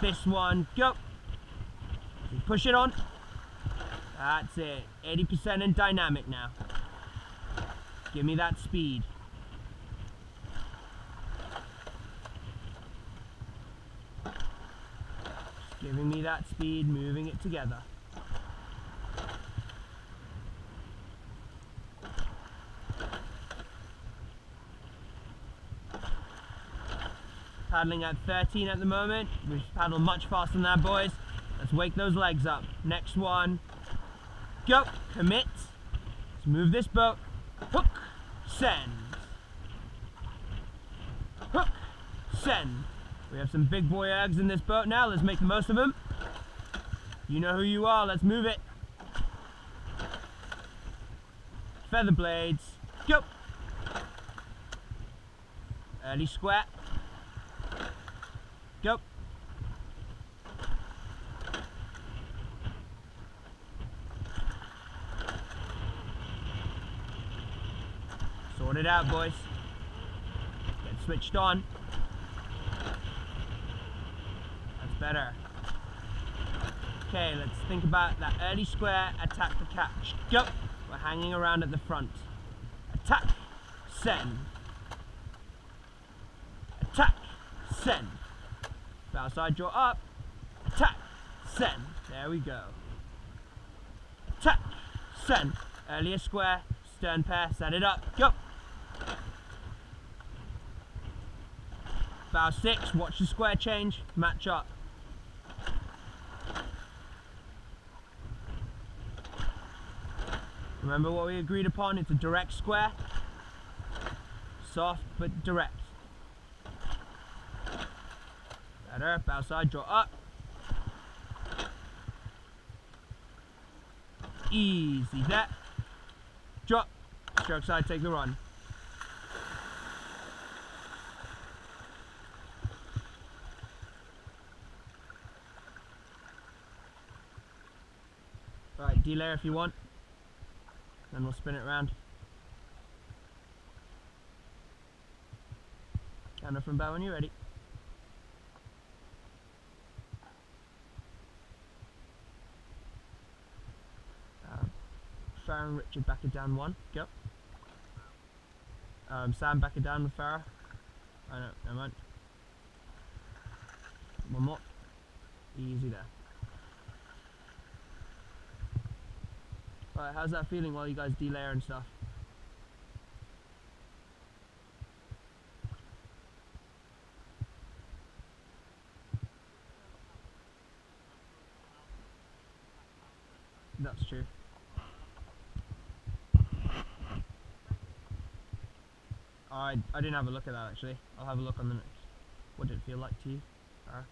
This one, go. Push it on. That's it. 80% in dynamic now. Give me that speed. Just giving me that speed, moving it together. Paddling at 13 at the moment. We should paddle much faster than that, boys. Let's wake those legs up. Next one. Go. Commit. Let's move this boat. Hook. Send. Hook. Send. We have some big boy eggs in this boat now. Let's make the most of them. You know who you are. Let's move it. Feather blades. Go. Early square. Go. Sort it out, boys. Get switched on. That's better. Okay, let's think about that early square, attack the catch. Go! We're hanging around at the front. Attack, send. Attack, send. Bow side draw up. Tap. send. There we go. Tap. send. Earlier square, stern pair, set it up. Go! Bow six, watch the square change, match up. Remember what we agreed upon? It's a direct square. Soft but direct. Better, bow side, draw up. Easy that. Drop. Stroke side, take the run. Right, delayer if you want. Then we'll spin it around. Counter from bow when you're ready. Um, Richard back it down one. Go. Um, Sam back it down with Farah. I know, never mind. One more. Easy there. Right, how's that feeling while you guys delayer and stuff? That's true. I didn't have a look at that actually. I'll have a look on the next. What did it feel like to you? Farah?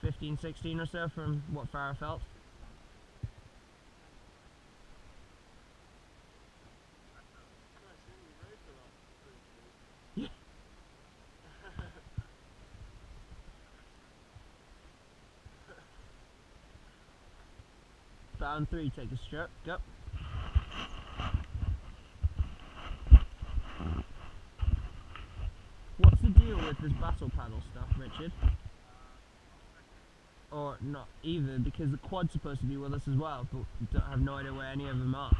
15, 16 or so from what Farah felt. Yeah. Bound three, take a stroke, go. What's the deal with battle paddle stuff, Richard? or not either because the quad's supposed to be with us as well but we have no idea where any of them are.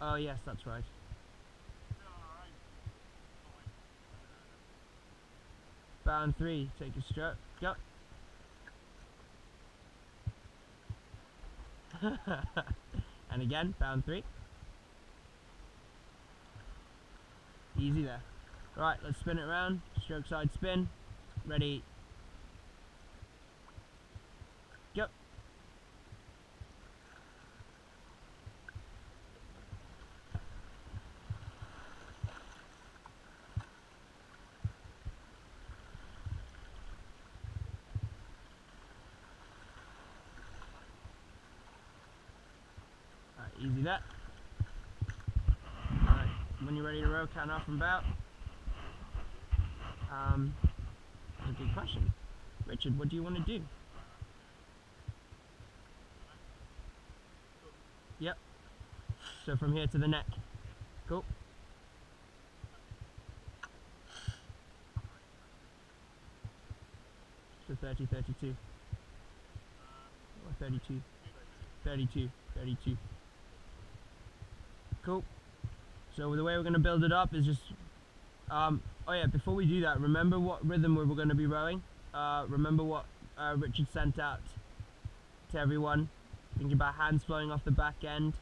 Oh yes that's right. Bound three take a stroke. Go and again bound three easy there right let's spin it around stroke side spin Ready. Go. Alright, easy that when you're ready to row, count off and about? Um, that's a good question. Richard, what do you want to do? Yep. So from here to the neck. Cool. So 30, 32. Or 32. 32, 32. Cool. So the way we're going to build it up is just, um, oh yeah, before we do that, remember what rhythm we we're going to be rowing? Uh, remember what uh, Richard sent out to everyone? Thinking about hands flowing off the back end,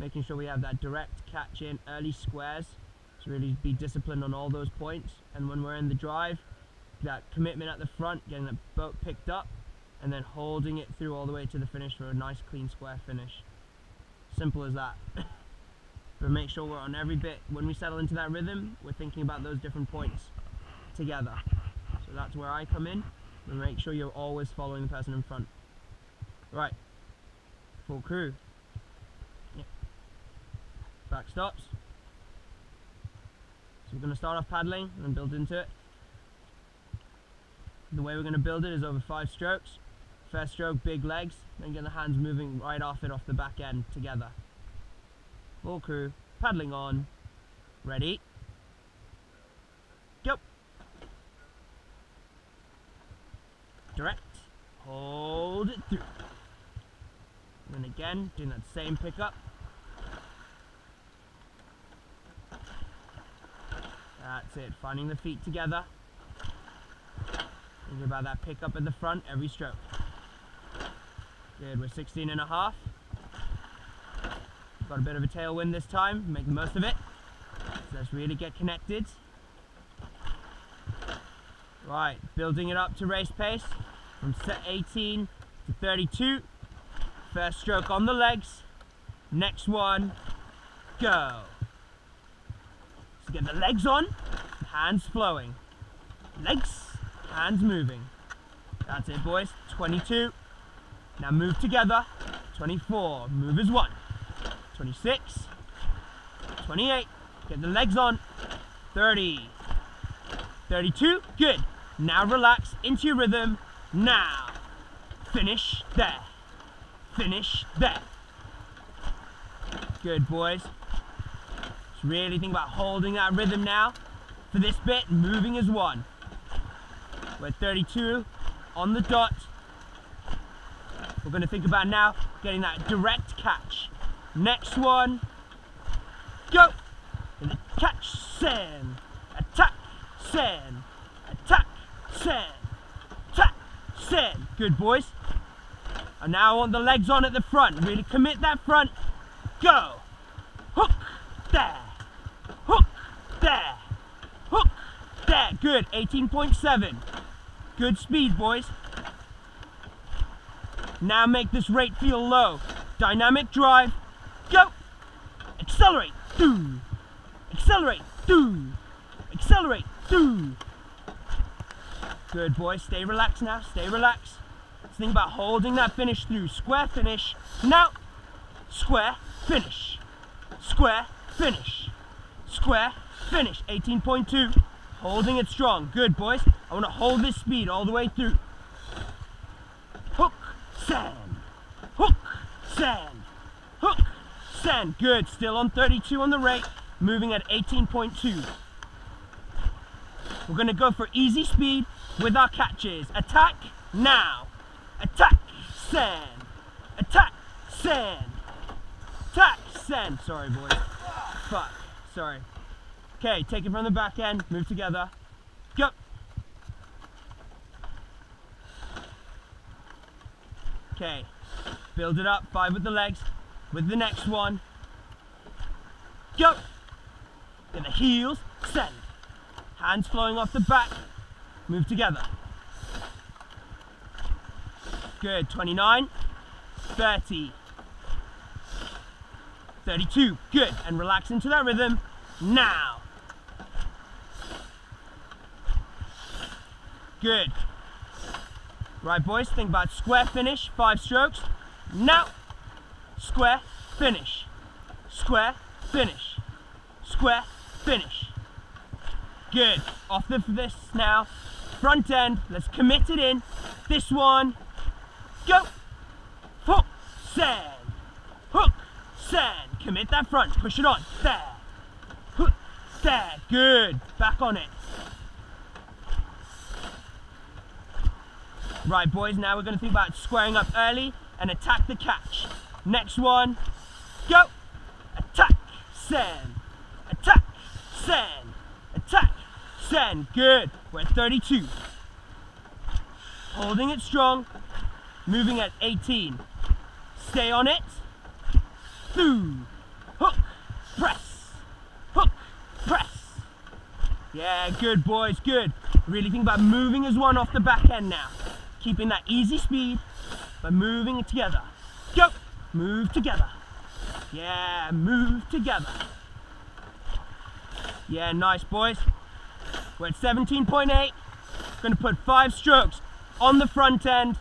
making sure we have that direct catch in early squares. So really be disciplined on all those points. And when we're in the drive, that commitment at the front, getting that boat picked up, and then holding it through all the way to the finish for a nice clean square finish. Simple as that. but make sure we're on every bit. When we settle into that rhythm, we're thinking about those different points together. So that's where I come in. And make sure you're always following the person in front. Right. Full crew. Back stops. So we're going to start off paddling and build into it. The way we're going to build it is over five strokes. First stroke, big legs, then get the hands moving right off it off the back end together. Full crew, paddling on, ready, go. Direct, hold it through. And again, doing that same pickup. That's it, finding the feet together. Thinking about that pickup at the front every stroke. Good, we're 16 and a half. Got a bit of a tailwind this time, make the most of it. So let's really get connected. Right, building it up to race pace from set 18 to 32. First stroke on the legs. Next one, go. So get the legs on, hands flowing. Legs, hands moving. That's it boys, 22. Now move together. 24, move as one. 26, 28, get the legs on. 30, 32, good. Now relax into your rhythm. Now, finish there. Finish there. Good boys. Just really think about holding that rhythm now. For this bit, moving as one. We're 32 on the dot. We're to think about now getting that direct catch. Next one, go! Catch, send, attack, send, attack, send, attack, send. Good boys. And now I want the legs on at the front. Really commit that front. Go. Hook, there. Hook, there. Hook, there. Good, 18.7. Good speed, boys. Now make this rate feel low. Dynamic drive. Go. Accelerate. Do. Accelerate. Do. Accelerate. Do. Good, boys. Stay relaxed now. Stay relaxed. Let's think about holding that finish through. Square finish. Now. Square finish. Square finish. Square finish. 18.2. Holding it strong. Good, boys. I want to hold this speed all the way through. Hook, sand. Hook, sand. Hook, sand. Good. Still on 32 on the rate. Moving at 18.2. We're to go for easy speed with our catches. Attack now. Attack, sand. Attack, sand. Attack, sand. Sorry, boys. Fuck. Sorry. Okay, take it from the back end, move together. Go. Okay, build it up, five with the legs, with the next one. Go. Then the heels, send. Hands flowing off the back, move together. Good, 29, 30, 32, good, and relax into that rhythm, now. Good. Right, boys, think about square finish, five strokes. Now, square finish, square finish, square finish. Good. Off the this now. Front end. Let's commit it in. This one. Go. Hook. Sand. Hook. Sand. Commit that front. Push it on. There. Hook. There. Good. Back on it. Right, boys, now we're going to think about squaring up early and attack the catch. Next one, go. Attack, send. Attack, send. Attack, send. Good. We're at 32. Holding it strong. Moving at 18. Stay on it. Through. Hook. Press. Hook. Press. Yeah, good boys, good. Really think about moving as one off the back end now. Keeping that easy speed, but moving it together. Move together. Yeah, move together. Yeah, nice boys. We're at 17.8. Gonna put five strokes on the front end.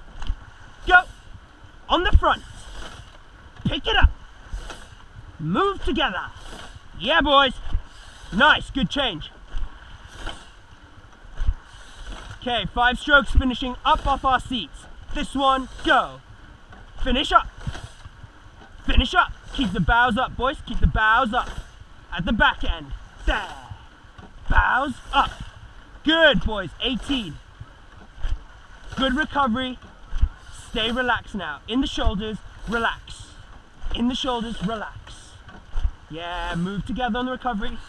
Go. On the front. Pick it up. Move together. Yeah, boys. Nice, good change. Okay, five strokes finishing up off our seats. This one, go. Finish up. Finish up. Keep the bows up, boys. Keep the bows up. At the back end. There. Bows up. Good, boys. 18. Good recovery. Stay relaxed now. In the shoulders, relax. In the shoulders, relax. Yeah, move together on the recovery.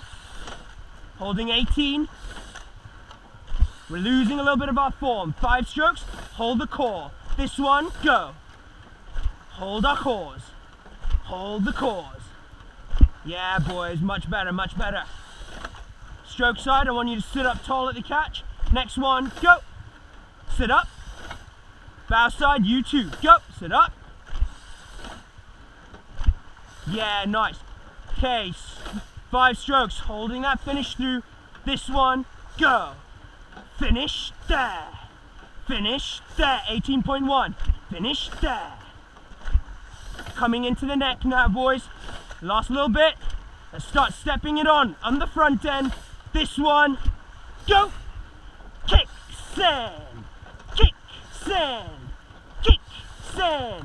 Holding 18. We're losing a little bit of our form. Five strokes, hold the core. This one, go. Hold our cores. Hold the cores. Yeah, boys, much better, much better. Stroke side, I want you to sit up tall at the catch. Next one, go. Sit up. Bow side, you too. Go, sit up. Yeah, nice. Okay, five strokes, holding that finish through. This one, go. Finish there. Finish there. 18.1. Finish there. Coming into the neck now, boys. Last little bit. Let's start stepping it on. On the front end. This one. Go. Kick. Send. Kick. Send. Kick. Send.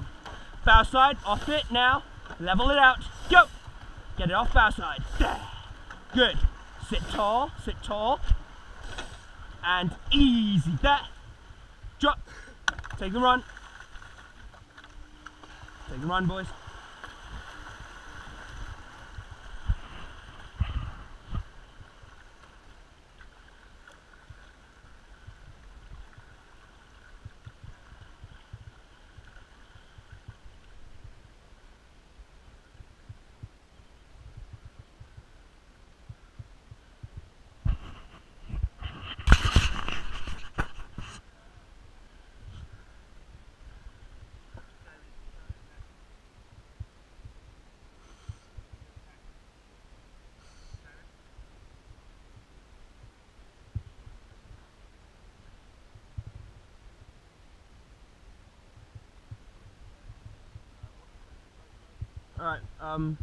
Bow side. Off it now. Level it out. Go. Get it off bow side. There. Good. Sit tall. Sit tall and easy. There. Drop. Take the run. Take the run, boys. Um...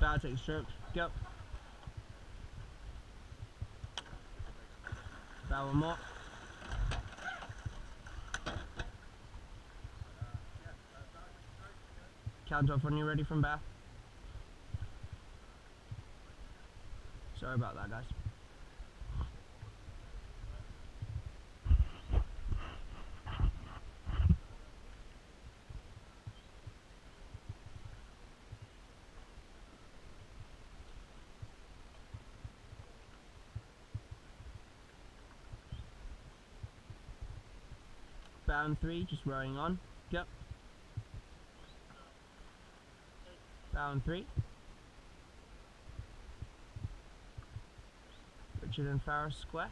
Bow take a stroke, go. Bow one more. Count off when you're ready from bow. Sorry about that, guys. Bound 3, just rowing on. Yep. Bound 3. featured in Farris Square.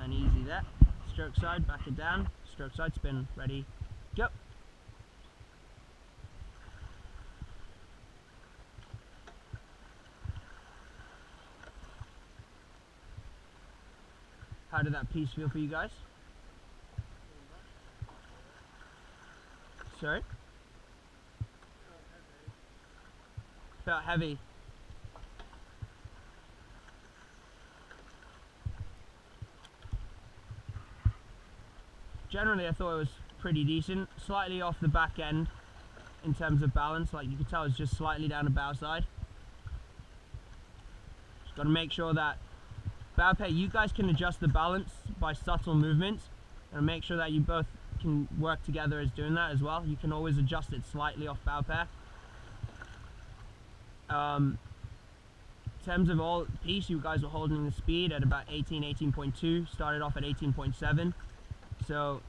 And easy there. Stroke side, back it down. Stroke side spin, ready, go. How did that piece feel for you guys? Sorry? Felt heavy. generally I thought it was pretty decent. Slightly off the back end in terms of balance, like you could tell it's just slightly down the bow side. Just got to make sure that bow pair, you guys can adjust the balance by subtle movements and make sure that you both can work together as doing that as well. You can always adjust it slightly off bow pair. Um, in terms of all piece, you guys were holding the speed at about 18, 18.2, started off at 18.7, so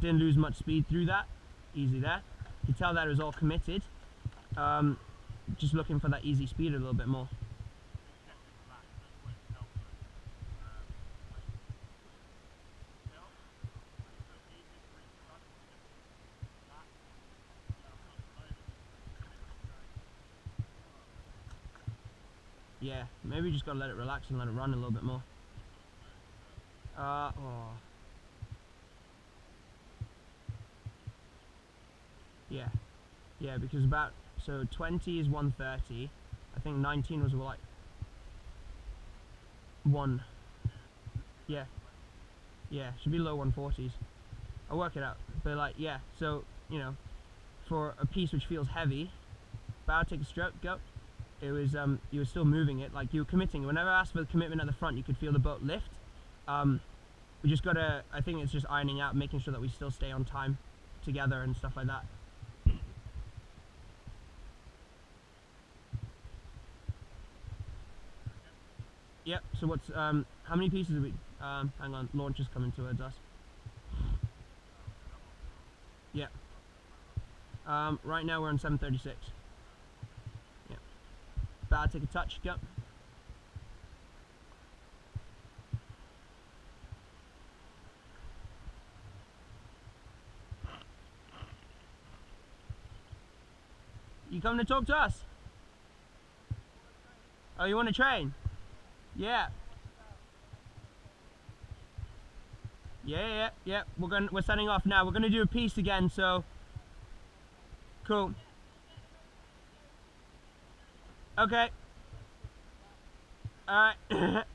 didn't lose much speed through that, easy there. You tell that it was all committed, um, just looking for that easy speed a little bit more. Yeah, maybe just gotta let it relax and let it run a little bit more. Uh, oh. Yeah, yeah, because about, so 20 is 130, I think 19 was like 1, yeah, yeah, should be low 140s. I'll work it out, but like, yeah, so, you know, for a piece which feels heavy, bow, take a stroke, go it was um, you were still moving it, like you were committing. Whenever I asked for the commitment at the front, you could feel the boat lift. Um, we just gotta, I think it's just ironing out, making sure that we still stay on time together and stuff like that. Yep, so what's, um, how many pieces are we, um, hang on, launch is coming towards us. Yep. Um, right now we're on 736 bad, take a touch, go. You coming to talk to us? Oh, you want to train? Yeah. Yeah, yeah, yeah. We're going. We're setting off now. We're going to do a piece again. So, cool. Okay. Alright. yeah.